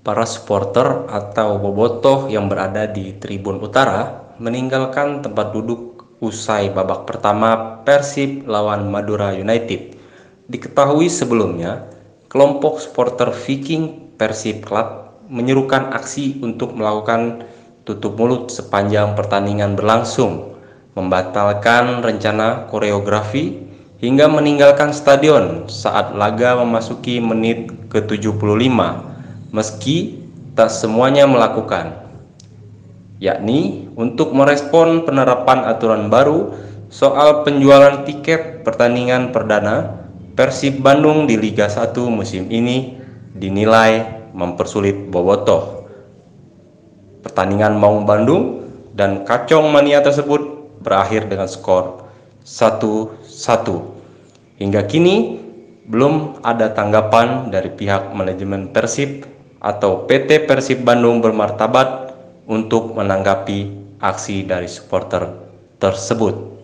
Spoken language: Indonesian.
Para supporter atau bobotoh yang berada di tribun utara meninggalkan tempat duduk usai babak pertama Persib lawan Madura United. Diketahui sebelumnya, kelompok supporter Viking Persib Club menyerukan aksi untuk melakukan tutup mulut sepanjang pertandingan berlangsung, membatalkan rencana koreografi hingga meninggalkan stadion saat laga memasuki menit ke-75 meski tak semuanya melakukan, yakni untuk merespon penerapan aturan baru soal penjualan tiket pertandingan perdana Persib Bandung di Liga 1 musim ini dinilai mempersulit Bobotoh. Pertandingan Maung Bandung dan Kacong Mania tersebut berakhir dengan skor 1-1. Hingga kini belum ada tanggapan dari pihak manajemen Persib atau PT Persib Bandung bermartabat untuk menanggapi aksi dari supporter tersebut.